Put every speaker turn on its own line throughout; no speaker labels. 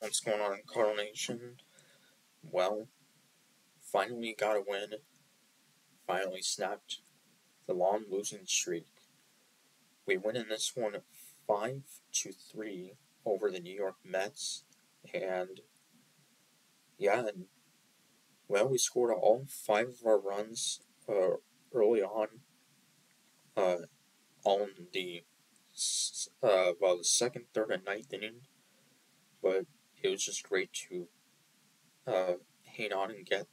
What's going on, Carl Nation? Well, finally got a win. Finally snapped the long losing streak. We win in this one 5 to 3 over the New York Mets. And yeah, and, well, we scored all five of our runs uh, early on, uh, in the uh, well, the second, third, and ninth inning. But it was just great to uh, hang on and get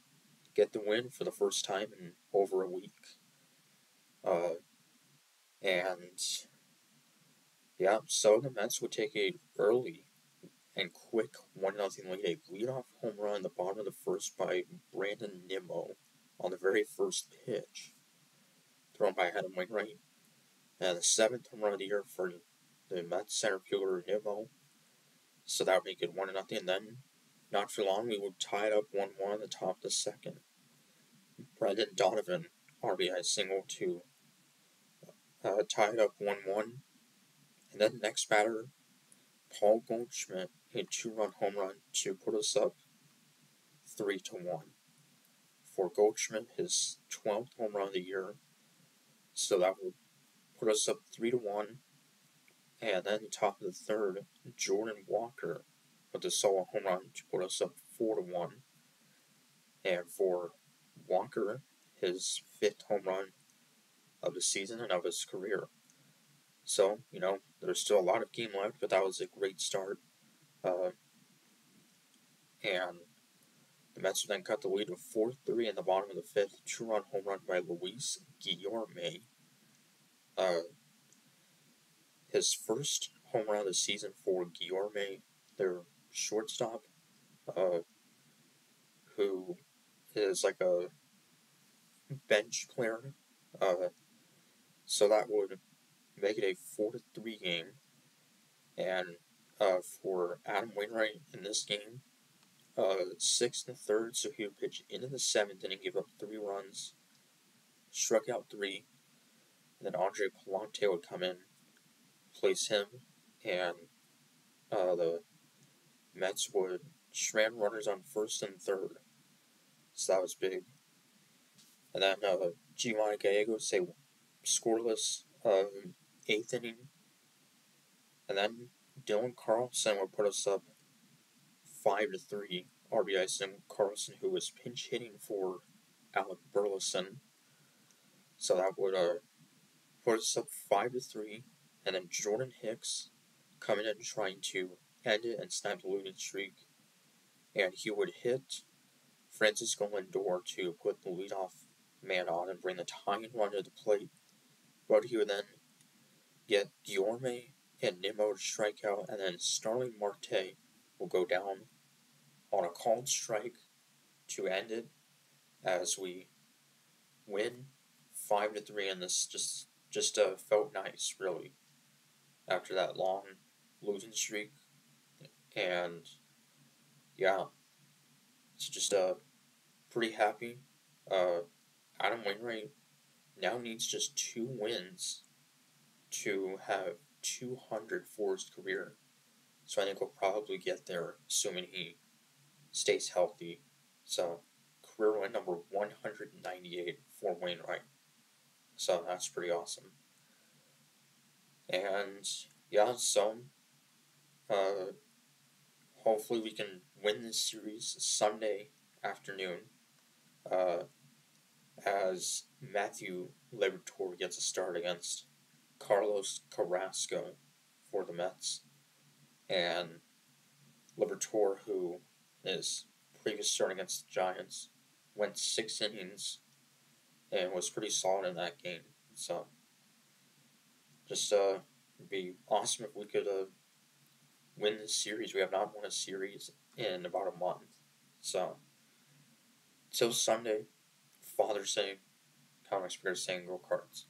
get the win for the first time in over a week. Uh, and yeah, so the Mets would take a early and quick one nothing lead, a leadoff home run in the bottom of the first by Brandon Nimmo on the very first pitch, thrown by Adam Wainwright, and the seventh home run of the year for the Mets center fielder Nimmo so that would make it 1 to nothing. And then, not for long, we would tie it up 1 1 at the top of the second. Brendan Donovan, RBI single to uh, tie it up 1 1. And then, next batter, Paul Goldschmidt, a two run home run to put us up 3 to 1. For Goldschmidt, his 12th home run of the year. So that would put us up 3 to 1 and then top of the third, Jordan Walker with a solo home run to put us up four to one. And for Walker, his fifth home run of the season and of his career. So, you know, there's still a lot of game left, but that was a great start. Uh, and the Mets then cut the lead to 4 3 in the bottom of the fifth. Two run home run by Luis Guillorme. Uh, his first home run of the season for Guillorme, their shortstop, uh, who is like a bench player. Uh, so that would make it a 4 to 3 game. And uh, for Adam Wainwright in this game, uh, sixth and third, so he would pitch into the seventh inning, give up three runs, struck out three, and then Andre Pallante would come in place him, and uh, the Mets would strand runners on first and third. So that was big. And then uh, Giovanni Gallegos say scoreless uh, eighth inning. And then Dylan Carlson would put us up five to three. RBI Sim Carlson, who was pinch hitting for Alec Burleson. So that would uh, put us up five to three and then Jordan Hicks coming in trying to end it and snap the losing streak. And he would hit Francisco Lindor to put the leadoff man on and bring the tying run to the plate. But he would then get Guillorme and Nimmo to strike out, and then Starling Marte will go down on a called strike to end it as we win five to three and this just just uh, felt nice really after that long losing streak. And yeah, it's just uh, pretty happy. Uh, Adam Wainwright now needs just two wins to have 200 for his career. So I think we'll probably get there, assuming he stays healthy. So career win number 198 for Wainwright. So that's pretty awesome. And yeah, so uh, hopefully we can win this series Sunday afternoon uh, as Matthew Liberatore gets a start against Carlos Carrasco for the Mets. And Liberatore, who is previous start against the Giants, went six innings and was pretty solid in that game. So just uh, be awesome if we could uh, win this series. We have not won a series in about a month. So, till Sunday, Father's Day, Comics Bears saying go cards.